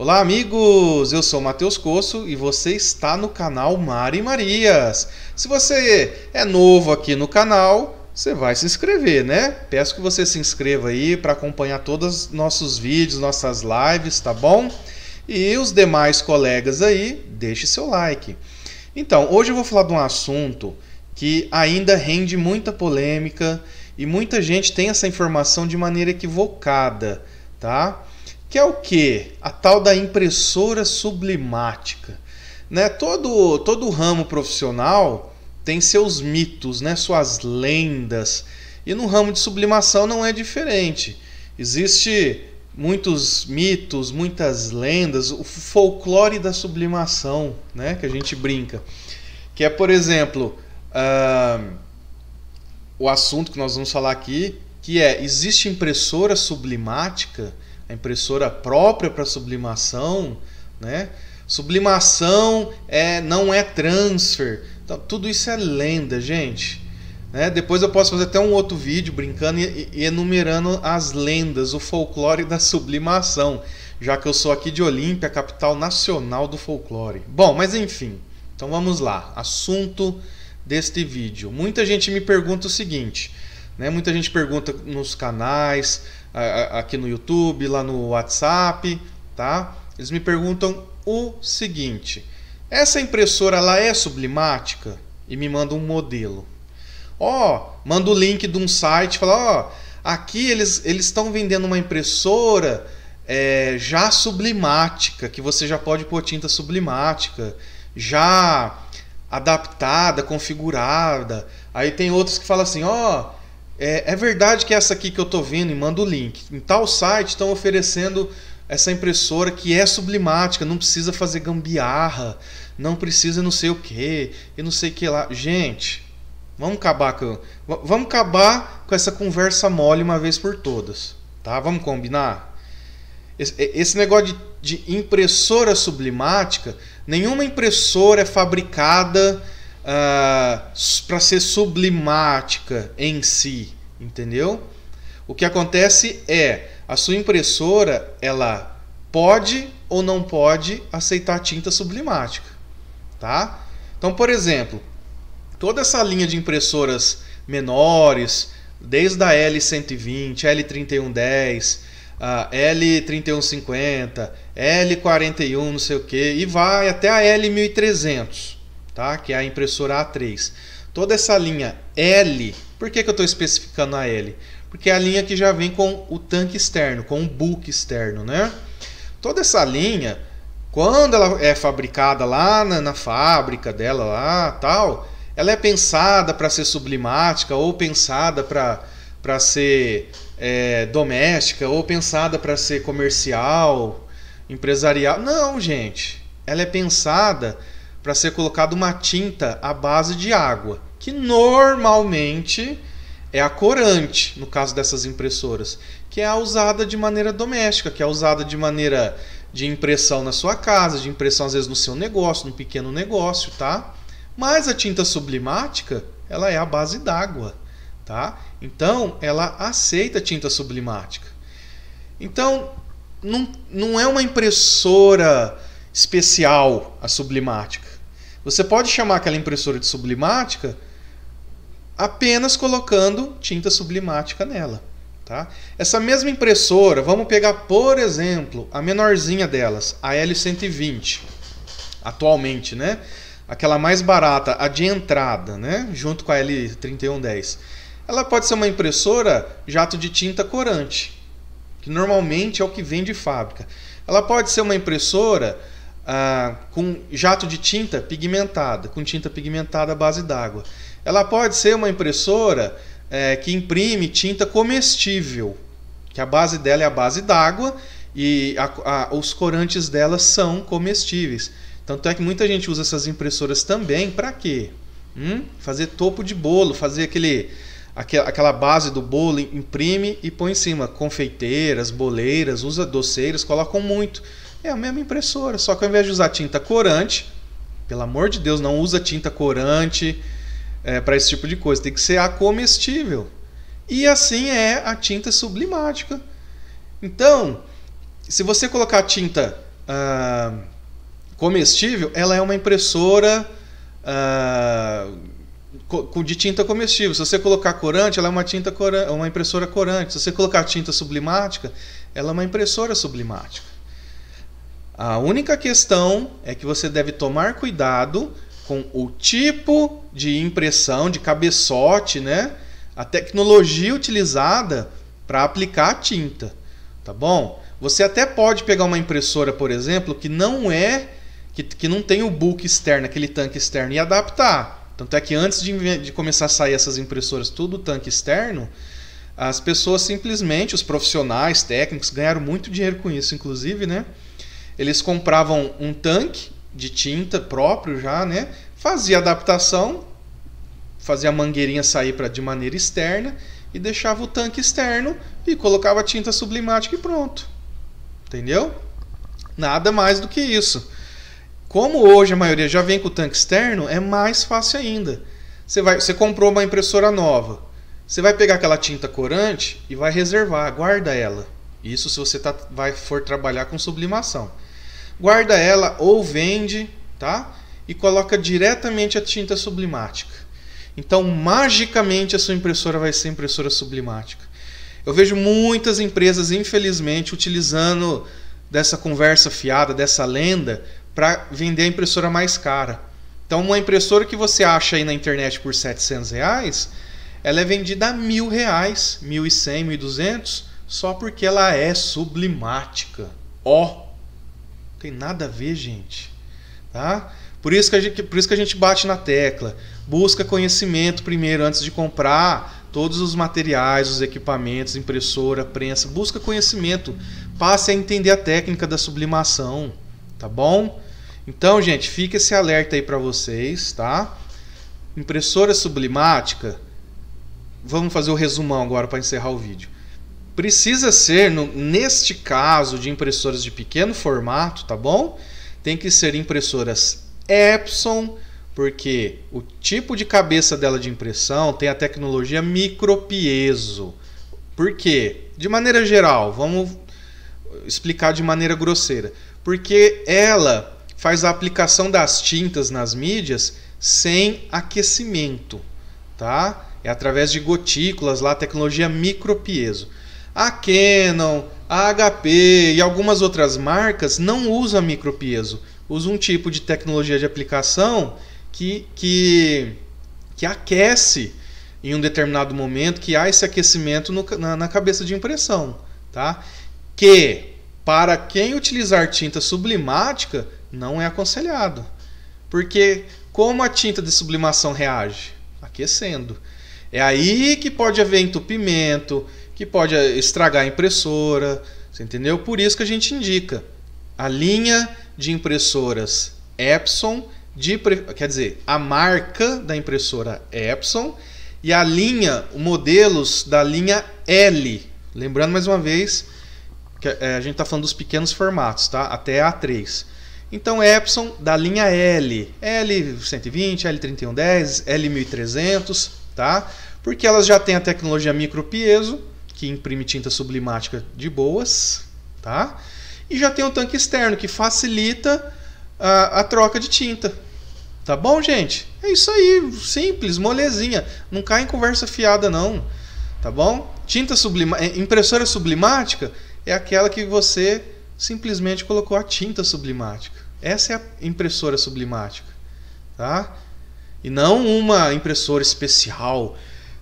Olá, amigos! Eu sou Matheus Coço e você está no canal Mari Marias. Se você é novo aqui no canal, você vai se inscrever, né? Peço que você se inscreva aí para acompanhar todos os nossos vídeos, nossas lives, tá bom? E os demais colegas aí, deixe seu like. Então, hoje eu vou falar de um assunto que ainda rende muita polêmica e muita gente tem essa informação de maneira equivocada, tá? Que é o que? A tal da impressora sublimática. Né? Todo, todo ramo profissional tem seus mitos, né? suas lendas. E no ramo de sublimação não é diferente. Existe muitos mitos, muitas lendas, o folclore da sublimação, né? que a gente brinca. Que é, por exemplo, uh, o assunto que nós vamos falar aqui, que é, existe impressora sublimática? A impressora própria para sublimação, né? Sublimação é, não é transfer. Então, tudo isso é lenda, gente. Né? Depois eu posso fazer até um outro vídeo brincando e, e enumerando as lendas, o folclore da sublimação, já que eu sou aqui de Olímpia, capital nacional do folclore. Bom, mas enfim, então vamos lá. Assunto deste vídeo. Muita gente me pergunta o seguinte: né? muita gente pergunta nos canais, aqui no YouTube, lá no WhatsApp, tá? Eles me perguntam o seguinte: essa impressora ela é sublimática? E me manda um modelo. Ó, oh, manda o link de um site, fala, ó, oh, aqui eles eles estão vendendo uma impressora é, já sublimática, que você já pode pôr tinta sublimática, já adaptada, configurada. Aí tem outros que falam assim, ó, oh, é, é verdade que essa aqui que eu estou vendo e manda o link. Em tal site estão oferecendo essa impressora que é sublimática, não precisa fazer gambiarra, não precisa não sei o que e não sei o que lá. Gente, vamos acabar com, vamos acabar com essa conversa mole uma vez por todas, tá? Vamos combinar? Esse, esse negócio de, de, impressora sublimática, nenhuma impressora é fabricada uh, ah, para ser sublimática em si, entendeu? O que acontece é a sua impressora ela pode ou não pode aceitar tinta sublimática, tá? Então, por exemplo, toda essa linha de impressoras menores, desde a L120, L3110, a L3150, L41, não sei o que, e vai até a L1300 tá? que é a impressora A3. Toda essa linha L, por que, que eu estou especificando a L? Porque é a linha que já vem com o tanque externo, com o book externo. Né? Toda essa linha, quando ela é fabricada lá na, na fábrica dela, lá tal, ela é pensada para ser sublimática ou pensada para ser é, doméstica ou pensada para ser comercial, empresarial. Não, gente. Ela é pensada para ser colocada uma tinta à base de água, que normalmente é a corante, no caso dessas impressoras, que é a usada de maneira doméstica, que é usada de maneira de impressão na sua casa, de impressão às vezes no seu negócio, num pequeno negócio, tá? Mas a tinta sublimática, ela é a base d'água, tá? Então, ela aceita tinta sublimática. Então, não, não é uma impressora especial a sublimática. Você pode chamar aquela impressora de sublimática apenas colocando tinta sublimática nela. Tá? Essa mesma impressora, vamos pegar, por exemplo, a menorzinha delas, a L120, atualmente, né? Aquela mais barata, a de entrada, né? Junto com a L3110. Ela pode ser uma impressora jato de tinta corante, que normalmente é o que vem de fábrica. Ela pode ser uma impressora ah, com jato de tinta pigmentada, com tinta pigmentada à base d'água. Ela pode ser uma impressora é, que imprime tinta comestível, que a base dela é a base d'água e a, a, os corantes dela são comestíveis. Tanto é que muita gente usa essas impressoras também para quê? Hum? Fazer topo de bolo, fazer aquele, aquela base do bolo, imprime e põe em cima. Confeiteiras, boleiras, usa doceiras, colocam muito. É a mesma impressora, só que ao invés de usar tinta corante, pelo amor de Deus, não usa tinta corante é, para esse tipo de coisa, tem que ser a comestível. E assim é a tinta sublimática. Então, se você colocar tinta uh, comestível, ela é uma impressora uh, de tinta comestível. Se você colocar corante, ela é uma tinta uma impressora corante. Se você colocar tinta sublimática, ela é uma impressora sublimática. A única questão é que você deve tomar cuidado com o tipo de impressão, de cabeçote, né? A tecnologia utilizada para aplicar a tinta, tá bom? Você até pode pegar uma impressora, por exemplo, que não é que, que não tem o book externo, aquele tanque externo e adaptar. Tanto é que antes de, de começar a sair essas impressoras tudo tanque externo, as pessoas simplesmente, os profissionais técnicos ganharam muito dinheiro com isso, inclusive, né? Eles compravam um tanque de tinta próprio já, né? Fazia adaptação, fazia a mangueirinha sair para de maneira externa e deixava o tanque externo e colocava tinta sublimática e pronto. Entendeu? Nada mais do que isso. Como hoje a maioria já vem com o tanque externo, é mais fácil ainda. Você, vai, você comprou uma impressora nova. Você vai pegar aquela tinta corante e vai reservar, guarda ela. Isso se você tá, vai, for trabalhar com sublimação guarda ela ou vende, tá? E coloca diretamente a tinta sublimática. Então, magicamente, a sua impressora vai ser impressora sublimática. Eu vejo muitas empresas, infelizmente, utilizando dessa conversa fiada, dessa lenda, para vender a impressora mais cara. Então, uma impressora que você acha aí na internet por 700 reais, ela é vendida a mil reais, 1.100, 1.200, só porque ela é sublimática. Ó, oh, tem nada a ver, gente. Tá? Por isso, que a gente, por isso que a gente bate na tecla. Busca conhecimento primeiro antes de comprar todos os materiais, os equipamentos, impressora, prensa. Busca conhecimento. Passe a entender a técnica da sublimação. Tá bom? Então, gente, fica esse alerta aí para vocês, tá? Impressora sublimática. Vamos fazer o resumão agora para encerrar o vídeo precisa ser, no, neste caso de impressoras de pequeno formato, tá bom? Tem que ser impressoras Epson, porque o tipo de cabeça dela de impressão tem a tecnologia micropiezo. Por quê? De maneira geral, vamos explicar de maneira grosseira. Porque ela faz a aplicação das tintas nas mídias sem aquecimento, tá? É através de gotículas lá, tecnologia micropiezo. A Canon, a HP e algumas outras marcas não usam micropiezo, usam um tipo de tecnologia de aplicação que, que, que aquece em um determinado momento, que há esse aquecimento no, na, na cabeça de impressão. Tá? Que, para quem utilizar tinta sublimática, não é aconselhado. Porque como a tinta de sublimação reage? Aquecendo. É aí que pode haver entupimento, que pode estragar a impressora, você entendeu? Por isso que a gente indica a linha de impressoras Epson, de, quer dizer, a marca da impressora Epson e a linha, modelos da linha L. Lembrando mais uma vez que é, a gente está falando dos pequenos formatos, tá? Até A3. Então Epson da linha L, L120, L3110, L1300, tá? Porque elas já têm a tecnologia micropiezo que imprime tinta sublimática de boas, tá? E já tem o tanque externo que facilita a, a troca de tinta. Tá bom, gente? É isso aí, simples, molezinha. Não cai em conversa fiada não, tá bom? Tinta sublima, é, impressora sublimática é aquela que você simplesmente colocou a tinta sublimática. Essa é a impressora sublimática, tá? E não uma impressora especial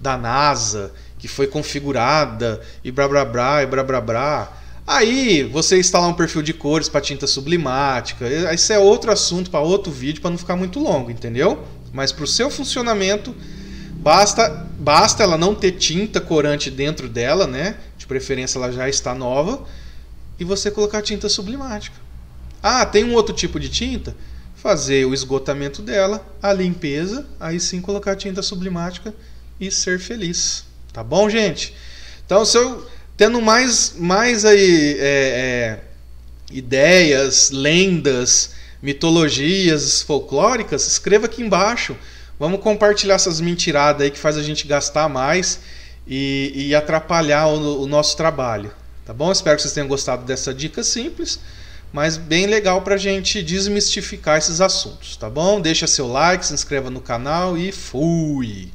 da NASA que foi configurada e blá blá blá e blá blá blá. Aí você instalar um perfil de cores para tinta sublimática, isso é outro assunto para outro vídeo para não ficar muito longo, entendeu? Mas para o seu funcionamento basta basta ela não ter tinta corante dentro dela, né? De preferência ela já está nova e você colocar tinta sublimática. Ah, tem um outro tipo de tinta? Fazer o esgotamento dela, a limpeza, aí sim colocar tinta sublimática e ser feliz. Tá bom, gente? Então, se eu tendo mais, mais aí, é, é, ideias, lendas, mitologias folclóricas, escreva aqui embaixo. Vamos compartilhar essas mentiradas aí que faz a gente gastar mais e, e atrapalhar o, o, nosso trabalho. Tá bom? Espero que vocês tenham gostado dessa dica simples mas bem legal para a gente desmistificar esses assuntos, tá bom? Deixa seu like, se inscreva no canal e fui!